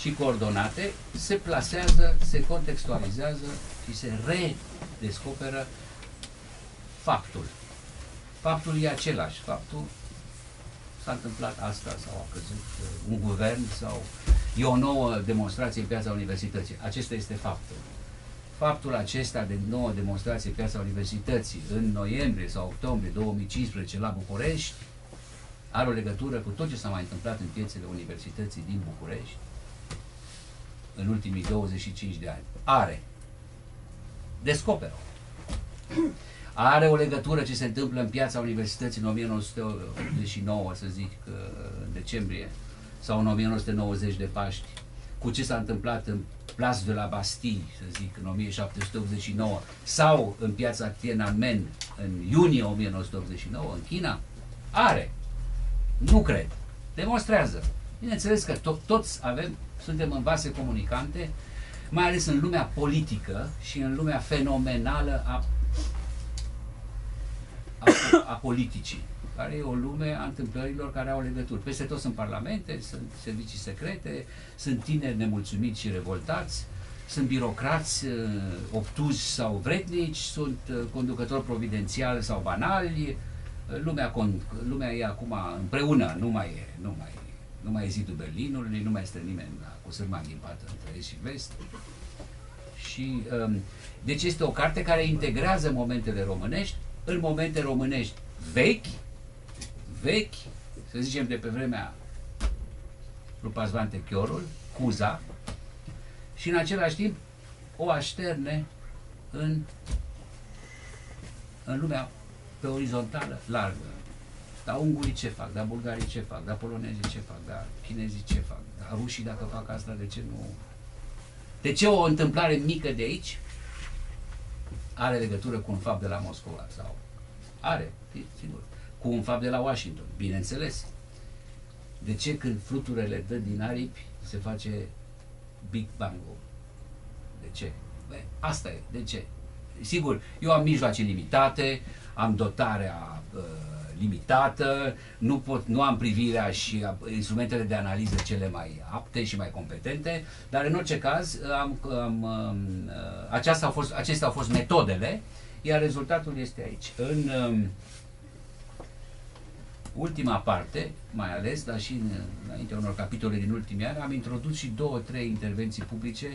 și coordonate, se plasează, se contextualizează și se redescoperă faptul. Faptul e același. Faptul s-a întâmplat asta sau a căzut uh, un guvern sau e o nouă demonstrație în piața universității. Acesta este faptul. Faptul acesta de nouă demonstrație în piața universității în noiembrie sau octombrie 2015 la București are o legătură cu tot ce s-a mai întâmplat în piețele universității din București în ultimii 25 de ani. Are. Descoperă. Are o legătură ce se întâmplă în piața universității în 1989, să zic, în decembrie, sau în 1990 de Paști, cu ce s-a întâmplat în Place de la Bastille, să zic, în 1789, sau în piața Tiananmen în iunie 1989, în China? Are. Nu cred. Demonstrează. Bineînțeles că to- toți avem, suntem în vase comunicante, mai ales în lumea politică și în lumea fenomenală a, a, a politicii, care e o lume a întâmplărilor care au legături. Peste tot sunt parlamente, sunt servicii secrete, sunt tineri nemulțumiți și revoltați, sunt birocrați uh, obtuzi sau vrednici, sunt uh, conducători providențiali sau banali, lumea, lumea e acum împreună, nu mai e, nu mai, nu mai e zidul Berlinului, nu mai este nimeni cu sârma înghimpată între est și vest. Și, um, deci este o carte care integrează momentele românești în momente românești vechi, vechi, să zicem de pe vremea lui Pazvante Chiorul, Cuza, și în același timp o așterne în, în lumea pe orizontală largă. Dar ungurii ce fac, dar bulgarii ce fac, dar polonezii ce fac, dar chinezii ce fac, dar rușii dacă fac asta, de ce nu... De ce o întâmplare mică de aici are legătură cu un fapt de la Moscova sau are, sigur, cu un fapt de la Washington, bineînțeles. De ce când fluturele dă din aripi se face Big Bang-ul? De ce? Bă, asta e, de ce? Sigur, eu am mijloace limitate, am dotarea uh, limitată, nu, pot, nu am privirea și instrumentele de analiză cele mai apte și mai competente, dar în orice caz am, am, uh, aceasta au fost, acestea au fost metodele, iar rezultatul este aici. În um, ultima parte, mai ales, dar și în, înainte unor capitole din ultimii ani, am introdus și două, trei intervenții publice,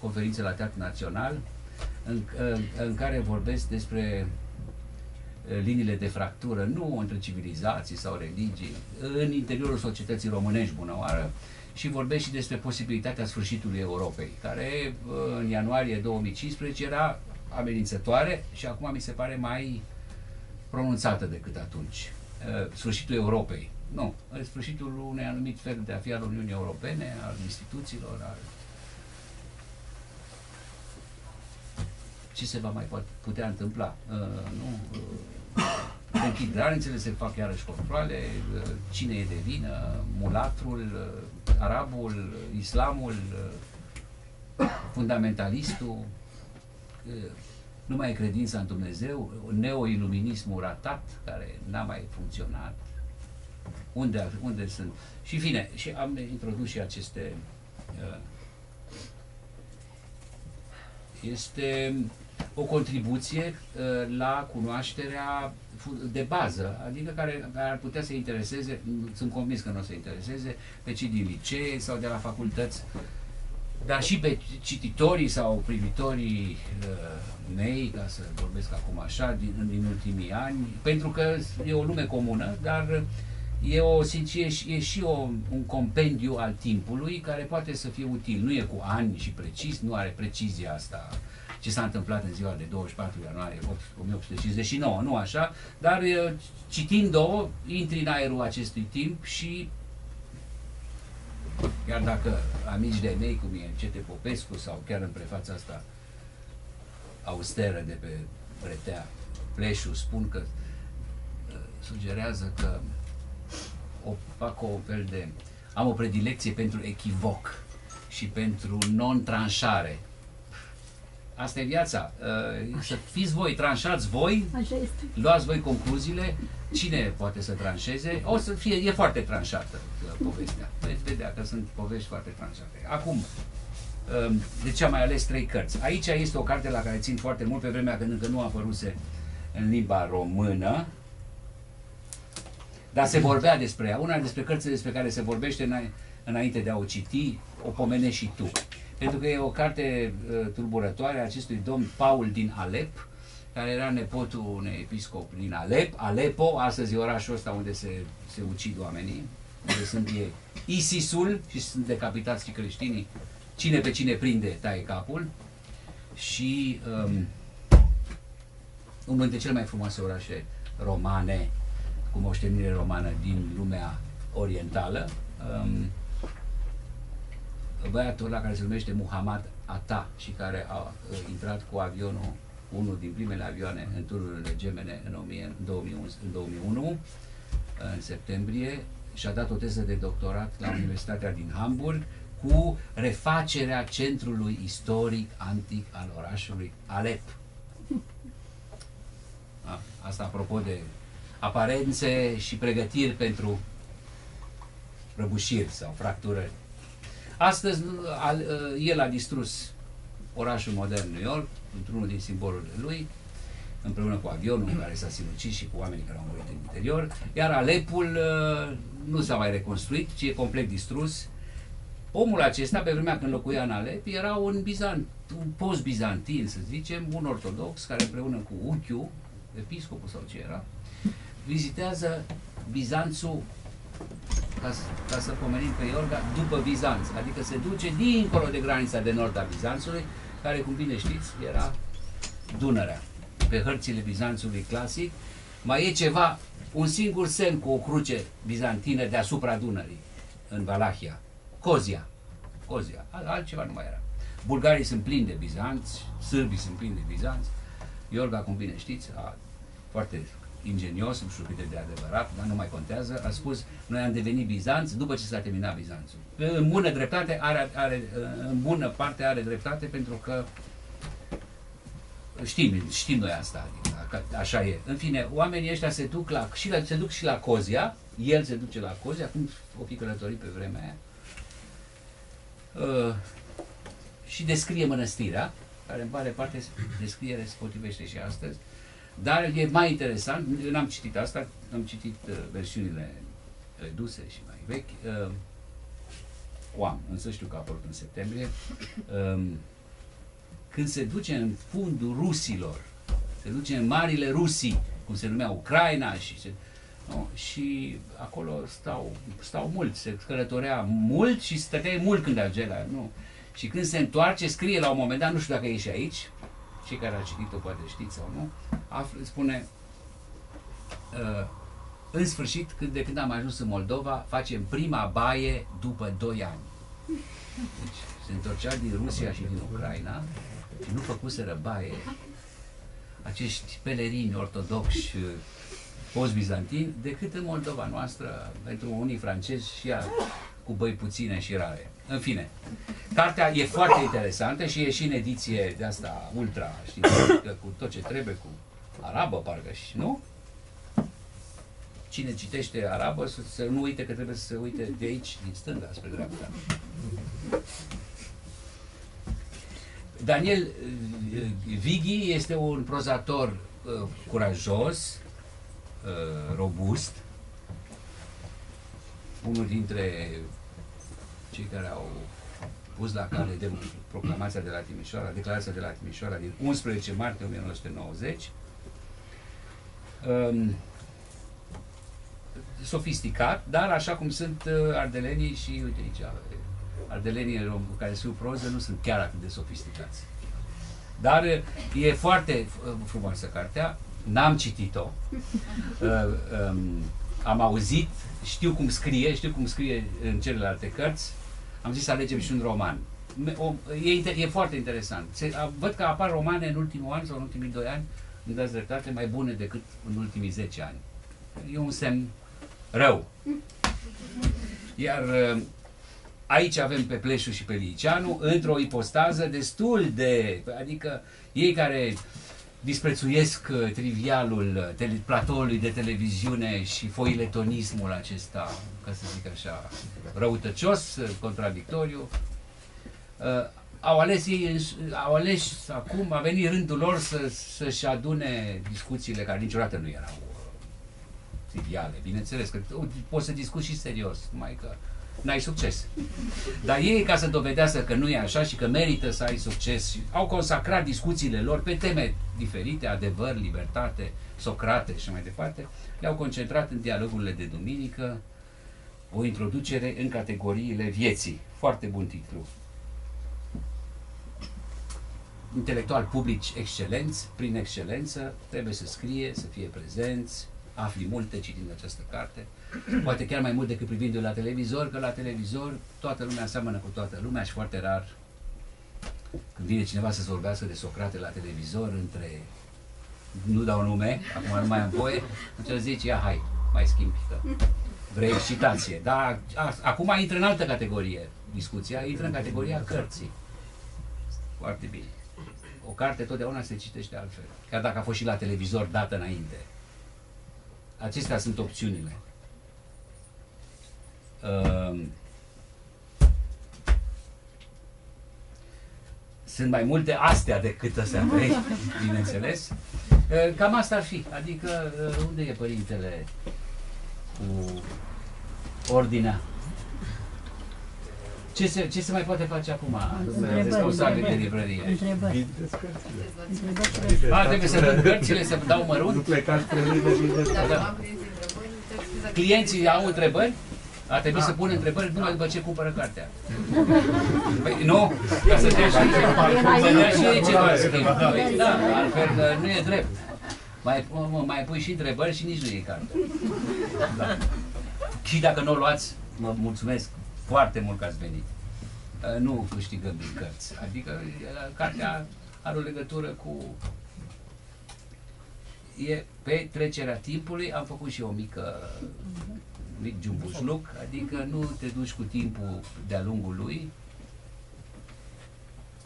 conferințe la Teatru Național, în, în, în care vorbesc despre liniile de fractură, nu între civilizații sau religii, în interiorul societății românești bună oară, și vorbesc și despre posibilitatea sfârșitului Europei, care în ianuarie 2015 era amenințătoare și acum mi se pare mai pronunțată decât atunci. Sfârșitul Europei. Nu, sfârșitul unui anumit fel de a fi al Uniunii Europene, al instituțiilor, al ce se va mai putea întâmpla. Uh, nu? se închid granițele, se fac iarăși controle, cine e de vină, mulatrul, arabul, islamul, fundamentalistul, nu mai e credința în Dumnezeu, neoiluminismul ratat, care n-a mai funcționat, unde, unde sunt. Și fine, și am introdus și aceste este o contribuție uh, la cunoașterea de bază, adică care, care ar putea să intereseze, sunt convins că nu o să intereseze, pe cei din licee sau de la facultăți, dar și pe cititorii sau privitorii uh, mei, ca să vorbesc acum așa, din, din ultimii ani, pentru că e o lume comună, dar e, o, e, e și o, un compendiu al timpului care poate să fie util. Nu e cu ani și precis, nu are precizia asta ce s-a întâmplat în ziua de 24 ianuarie 1859, nu așa, dar citind-o, intri în aerul acestui timp și chiar dacă amici de mei, cum e Cete Popescu sau chiar în prefața asta austeră de pe Bretea, Pleșu, spun că sugerează că o, fac o fel de... am o predilecție pentru echivoc și pentru non-tranșare Asta e viața. Uh, să fiți voi, tranșați voi, Așa este. luați voi concluziile, cine poate să tranșeze, o să fie, e foarte tranșată uh, povestea. Veți vedea că sunt povești foarte tranșate. Acum, um, de ce am mai ales trei cărți? Aici este o carte la care țin foarte mult pe vremea când încă nu a apăruse în limba română, dar se vorbea despre ea. Una despre cărțile despre care se vorbește îna- înainte de a o citi, o pomenești și tu. Pentru că e o carte uh, tulburătoare a acestui domn Paul din Alep, care era nepotul unui episcop din Alep, Alepo, astăzi e orașul ăsta unde se, se ucid oamenii, unde sunt ei ISIS-ul și sunt decapitați și creștinii, cine pe cine prinde, taie capul. Și um, unul dintre cele mai frumoase orașe romane, cu moștenire romană din lumea orientală. Um, băiatul ăla care se numește Muhammad Ata și care a uh, intrat cu avionul, unul din primele avioane în tururile gemene în, 1000 în 2001, în 2001, în septembrie, și-a dat o teză de doctorat la Universitatea din Hamburg cu refacerea centrului istoric antic al orașului Alep. A, asta apropo de aparențe și pregătiri pentru răbușiri sau fracturări. Astăzi al, el a distrus orașul modern New York, într-unul din simbolurile lui, împreună cu avionul care s-a sinucis și cu oamenii care au murit în interior, iar Alepul nu s-a mai reconstruit, ci e complet distrus. Omul acesta, pe vremea când locuia în Alep, era un, bizant, un post-bizantin, să zicem, un ortodox, care împreună cu unchiul, episcopul sau ce era, vizitează Bizanțul ca, să- ca să pomenim pe Iorga, după Bizanț, adică se duce dincolo de granița de nord a Bizanțului, care, cum bine știți, era Dunărea. Pe hărțile Bizanțului clasic mai e ceva, un singur semn cu o cruce bizantină deasupra Dunării, în Valahia. Cozia. Cozia. Al- Altceva nu mai era. Bulgarii sunt plini de bizanți, sârbii sunt plini de bizanți. Iorga, cum bine știți, a, foarte ingenios, nu știu cât de adevărat, dar nu mai contează, a spus, noi am devenit bizanți după ce s-a terminat Bizanțul. În bună dreptate are, are, în bună parte are dreptate pentru că știm, știm noi asta, adică, că așa e. În fine, oamenii ăștia se duc, la, și la, se duc și la Cozia, el se duce la Cozia, cum o fi călătorit pe vremea aia, uh, și descrie mănăstirea, care în mare parte descriere se potrivește și astăzi, dar e mai interesant, eu n-am citit asta, am citit uh, versiunile reduse și mai vechi, uh, o am, însă știu că a apărut în septembrie, um, când se duce în fundul rusilor, se duce în marile Rusii, cum se numea Ucraina și se, nu? și acolo stau, stau mult, se călătorea mult și stăteai mult când ajungea la, nu? Și când se întoarce, scrie la un moment dat, nu știu dacă e și aici, cei care au citit-o poate știți sau nu, află, spune, uh, în sfârșit, când, de când am ajuns în Moldova, facem prima baie după 2 ani. Deci se întorcea din Rusia și din Ucraina și nu făcuseră baie. Acești pelerini ortodoxi uh, post-bizantini decât în Moldova noastră, pentru unii francezi și ea cu băi puține și rare. În fine, cartea e foarte interesantă și e și în ediție de asta ultra științifică, cu tot ce trebuie, cu arabă parcă și, nu? Cine citește arabă să, să nu uite că trebuie să se uite de aici, din stânga spre dreapta. Daniel uh, Vighi este un prozator uh, curajos, uh, robust, unul dintre cei care au pus la cale de proclamația de la Timișoara, declarația de la Timișoara din 11 martie 1990. Um, sofisticat, dar așa cum sunt uh, ardelenii și, uite aici, uh, ardelenii rom- care scriu proză nu sunt chiar atât de sofisticați. Dar uh, e foarte uh, frumoasă cartea, n-am citit-o, uh, um, am auzit, știu cum scrie, știu cum scrie în celelalte cărți, am zis să alegem și un roman. Me- O, e, inter- e foarte interesant. Se, a, văd că apar romane în ultimul an sau în ultimii doi ani, îmi dați dreptate, mai bune decât în ultimii 10 ani. E un semn rău. Iar uh, aici avem pe Pleșu și pe Liceanu, într-o ipostază destul de... Adică ei care disprețuiesc uh, trivialul uh, tele, platoului de televiziune și foiletonismul acesta, ca să zic așa, răutăcios, uh, contradictoriu, au ales ei, au ales acum, a venit rândul lor să, să-și adune discuțiile care niciodată nu erau triviale, bineînțeles, că poți să discuți și serios, numai că n-ai succes. Dar ei, ca să dovedească că nu e așa și că merită să ai succes, au consacrat discuțiile lor pe teme diferite, adevăr, libertate, Socrate și mai departe, le-au concentrat în dialogurile de duminică, o introducere în categoriile vieții. Foarte bun titlu. Intelectual publici excelenți, prin excelență, trebuie să scrie, să fie prezenți, afli multe citind această carte, poate chiar mai mult decât privindu-l la televizor, că la televizor toată lumea seamănă cu toată lumea și foarte rar când vine cineva să vorbească de Socrate la televizor între nu dau nume, acum nu mai am voie, atunci zice, ia hai, mai schimbi, că vrei citație. Dar a, acum intră în altă categorie discuția, intră în categoria cărții. Foarte bine. O carte totdeauna se citește altfel, chiar dacă a fost și la televizor dată înainte. Acestea sunt opțiunile. Uh, sunt mai multe astea decât astea trei, bineînțeles. Uh, cam asta ar fi. Adică, uh, unde e părintele cu ordinea? Ce se, ce se mai poate face acum? Responsabil de librărie. Întrebări. A, trebuie să dăm cărțile, să dau mărunt? Nu plecați pe mine, da. Clienții au întrebări? A trebuit să pun întrebări numai după ce cumpără cartea. Păi, nu? Ca să dea și, să dea și ei ceva schimb. Da, altfel nu e drept. Mai, mai pui și întrebări și nici nu e carte. Da. Și dacă nu o luați, mă mulțumesc foarte mult că ați venit. Uh, nu câștigăm din cărți. Adică uh, cartea are o legătură cu e pe trecerea timpului, am făcut și o mică mic jumbușluc, adică nu te duci cu timpul de-a lungul lui,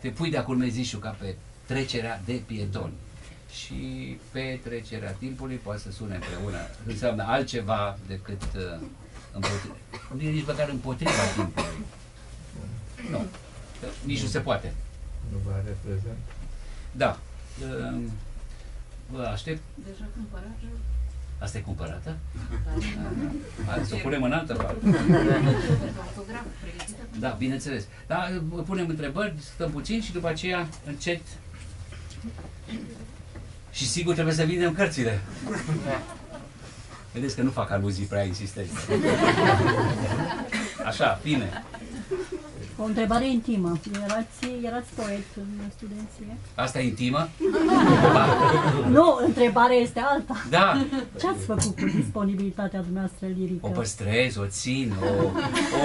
te pui de acolo mezișul ca pe trecerea de pietoni. Și pe trecerea timpului poate să sune împreună. Înseamnă altceva decât uh, împotriva. Nu e nici măcar împotriva timpului. Nu. Nici nu se poate. Nu va reprezent? Da. Uh, vă aștept. Deja cumpărată? Asta e cumpărată? Da. Să o punem în altă parte. Da, bineînțeles. Da, punem întrebări, stăm puțin și după aceea încet și sigur trebuie să vindem cărțile. Vedeți că nu fac aluzii prea insistente. Așa, bine. O întrebare intimă. Erați, erați poet în studenție? Asta e intimă? nu, întrebarea este alta. Da. Ce ați făcut cu disponibilitatea dumneavoastră lirică? O păstrez, o țin, o,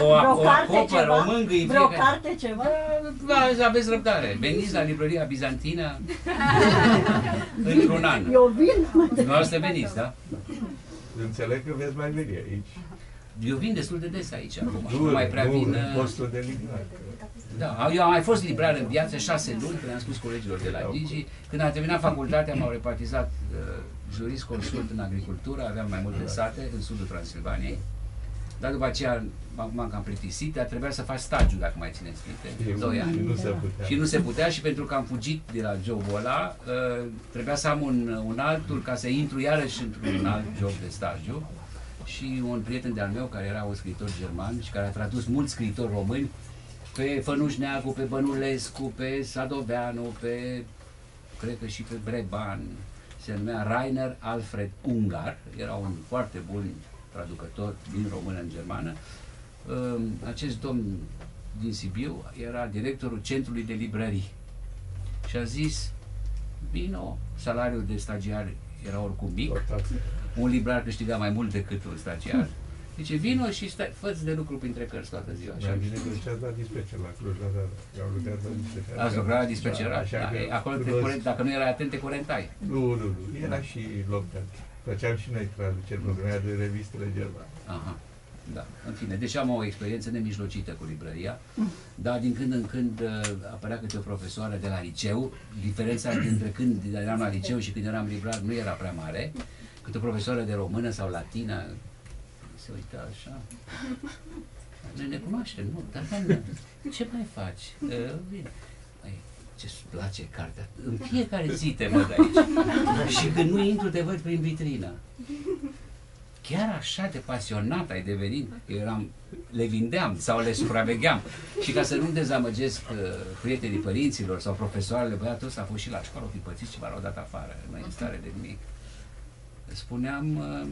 o, o, o acopăr, o mângâi. Vreo carte ceva? Da, da, aveți răbdare. Veniți la librăria bizantină într-un an. Eu vin. Dumneavoastră veniți, da? Înțeleg că veți mai veni aici. Eu vin destul de des aici acum. Nu, nu mai prea vin. Nu, uh, postul de librar. Da, eu am mai fost librar în viață șase luni, când am spus colegilor de la Digi. Când am terminat facultatea, m-au repartizat uh, jurist consult în agricultură, aveam mai multe sate în sudul Transilvaniei. Dar după aceea m-am cam plictisit, dar trebuia să faci stagiu, dacă mai țineți minte, doi ani. Și nu se putea. Și nu se putea și pentru că am fugit de la jobul ăla, uh, trebuia să am un, un altul ca să intru iarăși într-un alt job de stagiu și un prieten de-al meu care era un scriitor german și care a tradus mulți scriitori români pe Fănuș Neagu, pe Bănulescu, pe Sadoveanu, pe, cred că și pe Breban, se numea Rainer Alfred Ungar, era un foarte bun traducător din română în germană. Acest domn din Sibiu era directorul centrului de librării și a zis, vino, salariul de stagiar era oricum mic, un librar câștiga mai mult decât un stagiar. Zice, vino și stai, fă de lucru printre cărți toată ziua. Așa. Mai bine că ce-ați dat dispecer la Cluj, la Dada. Eu lucrat la dispecer. Ați lucrat la dispecer, da, așa, da, acolo te curent, dacă nu erai atent, te curentai. Nu, nu, nu, era și loc de Făceam și noi traduceri, programea de revistele germane. Aha. Da, în fine, deci am o experiență nemijlocită cu librăria, dar din când în când uh, apărea câte o profesoară de la liceu, diferența dintre când eram la liceu și când eram librar nu era prea mare, câte o profesoară de română sau latină se uita așa. Noi ne cunoaștem, nu? Dar, doamnă, ce mai faci? Uh, bine. Păi, ce-ți place cartea? În fiecare zi te văd aici. și când nu intru, te văd prin vitrină. Chiar așa de pasionat ai devenit, eu eram, le vindeam sau le supravegheam. Și ca să nu dezamăgesc uh, prietenii părinților sau profesoarele, băiatul ăsta a fost și la școală, o fi pățit ceva, l-au dat afară, nu e în stare de nimic. Spuneam, uh,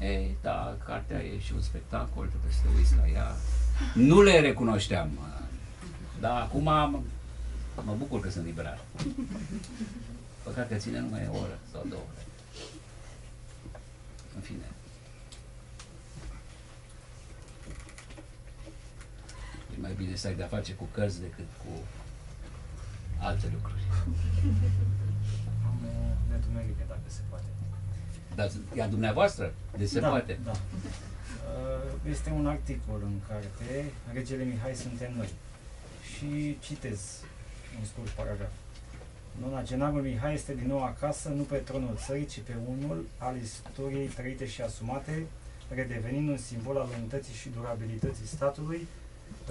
ei, da, cartea e și un spectacol, trebuie să te uiți la ea. Nu le recunoșteam, uh, dar acum mă, mă bucur că sunt liberal. Păcat că ține numai o oră sau două ore. În fine. E mai bine să ai de-a face cu cărți decât cu alte lucruri. Am o nedumerire, dacă se poate. Dar e a dumneavoastră? De se da, poate. Da. Uh, Este un articol în carte, Regele Mihai suntem noi. Și citez un scurt paragraf. Nonagenarul Mihai este din nou acasă, nu pe tronul țării, ci pe unul al istoriei trăite și asumate, redevenind un simbol al unității și durabilității statului,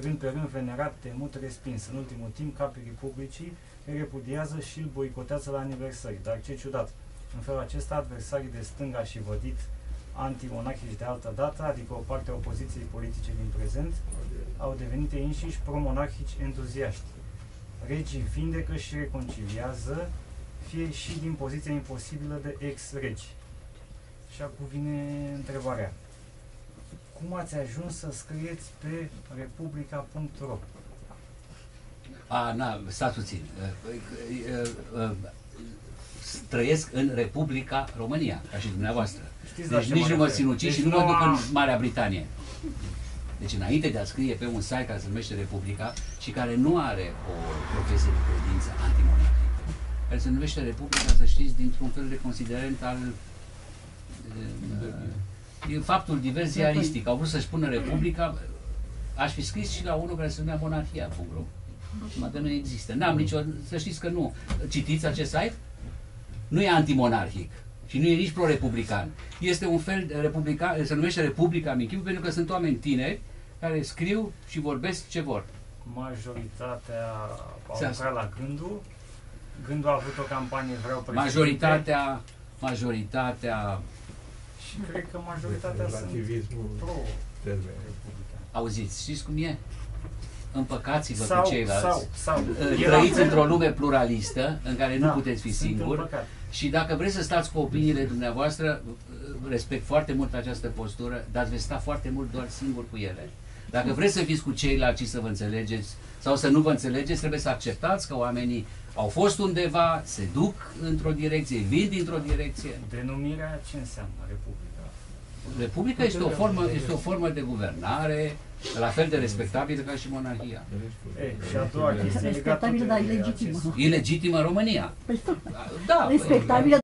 rând pe rând venerat, temut, respins. În ultimul timp, capii Republicii îl repudiază și îl boicotează la aniversări. Dar ce ciudat! În felul acesta, adversarii de stânga și vădit antimonarhici de altă dată, adică o parte a opoziției politice din prezent, au devenit ei înșiși pro-monarhici entuziaști. Regii vindecă și reconciliază, fie și din poziția imposibilă de ex-regi. Și acum vine întrebarea. Cum ați ajuns să scrieți pe republica.ro? A, na, stați puțin. Uh, uh, uh, Trăiesc în Republica România, ca și dumneavoastră. Știți la Deci ce nici nu mă refer? sinucid și Deci nu mă duc noua- în Marea Britanie. Deci înainte de a scrie pe un site care se numește Republica și care nu are o profesie de credință antimonarhică, care se numește Republica, să știți, dintr-un fel de considerent al uh, din faptul divers ziaristic. Au vrut să-și pună Republica, aș fi scris și la unul care se numea monarhia.ro. Mă că nu există. N-am nicio, să știți că nu. Citiți acest site? Nu e antimonarhic și nu e nici pro-republican. Este un fel de republican, se numește Republica Michiu pentru că sunt oameni tineri care scriu și vorbesc ce vor. Majoritatea au Se lucrat la Gândul. Gândul a avut o campanie Vreau președinte. Majoritatea, majoritatea, Și cred că majoritatea sunt Relativismul termen. pro-republican. auziți, știți cum e? Împăcați-vă Sau, cu ceilalți. sau, sau. Uh, Era Trăiți fel- într-o lume pluralistă în care nu Da, puteți fi sunt singuri împăcat. Și dacă vreți să stați cu opiniile dumneavoastră, uh, respect foarte mult această postură, dar veți sta foarte mult doar singur cu ele. Dacă vreți să fiți cu ceilalți și să vă înțelegeți sau să nu vă înțelegeți, trebuie să acceptați că oamenii au fost undeva, se duc într-o direcție, vin dintr-o direcție. Denumirea ce înseamnă Republica? Republica este o formă, este o formă de guvernare la fel de respectabilă ca și monarhia. Ei, și a doua chestie legată Respectabilă, de dar acest ilegitimă. Ilegitimă în România. Păi, Da, respectabilă,